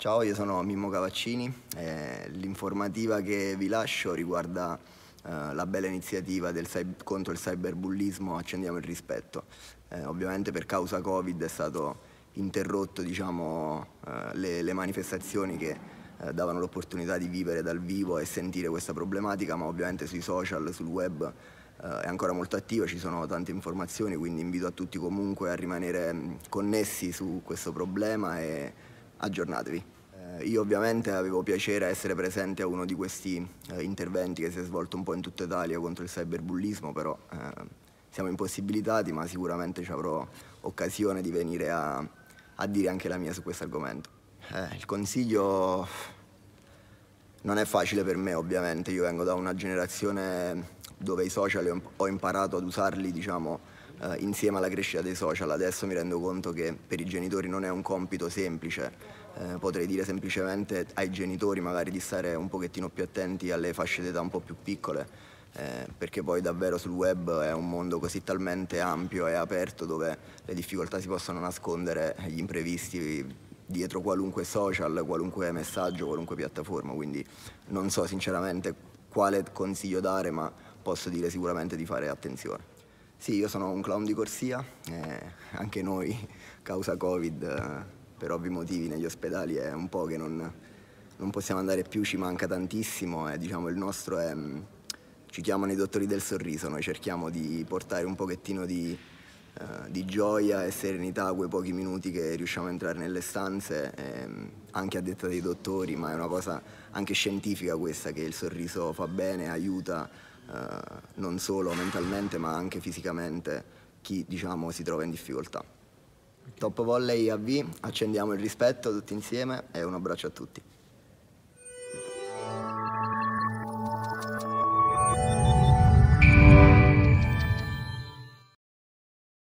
Ciao, io sono Mimmo Cavaccini. Eh, l'informativa che vi lascio riguarda eh, la bella iniziativa contro il cyberbullismo Accendiamo il rispetto. Eh, ovviamente per causa Covid è stato interrotto diciamo, eh, le, le, manifestazioni che eh, davano l'opportunità di vivere dal vivo e sentire questa problematica, ma ovviamente sui social, sul web eh, è ancora molto attiva, ci sono tante informazioni, quindi invito a tutti comunque a rimanere connessi su questo problema e aggiornatevi. Eh, io ovviamente avevo piacere essere presente a uno di questi eh, interventi che si è svolto un po' in tutta Italia contro il cyberbullismo, però eh, siamo impossibilitati, ma sicuramente ci avrò occasione di venire a, a dire anche la mia su questo argomento. Eh, il consiglio non è facile per me ovviamente, io vengo da una generazione dove i social ho imparato ad usarli diciamo, eh, insieme alla crescita dei social. Adesso mi rendo conto che per i genitori non è un compito semplice, eh, potrei dire semplicemente ai genitori magari di stare un pochettino più attenti alle fasce d'età un po' più piccole, eh, perché poi davvero sul web è un mondo così talmente ampio e aperto dove le difficoltà si possono nascondere, gli imprevisti dietro qualunque social, qualunque messaggio, qualunque piattaforma, quindi non so sinceramente quale consiglio dare, ma posso dire sicuramente di fare attenzione. Sì, io sono un clown di corsia, eh, anche noi, causa Covid, eh, per ovvi motivi negli ospedali è un po' che non, non possiamo andare più, ci manca tantissimo e diciamo il nostro è, mm, ci chiamano i dottori del sorriso, noi cerchiamo di portare un pochettino di, uh, di gioia e serenità a quei pochi minuti che riusciamo a entrare nelle stanze, ehm, anche a detta dei dottori, ma è una cosa anche scientifica questa, che il sorriso fa bene, aiuta eh, non solo mentalmente ma anche fisicamente chi diciamo, si trova in difficoltà. Top Volley AV, accendiamo il rispetto tutti insieme e un abbraccio a tutti.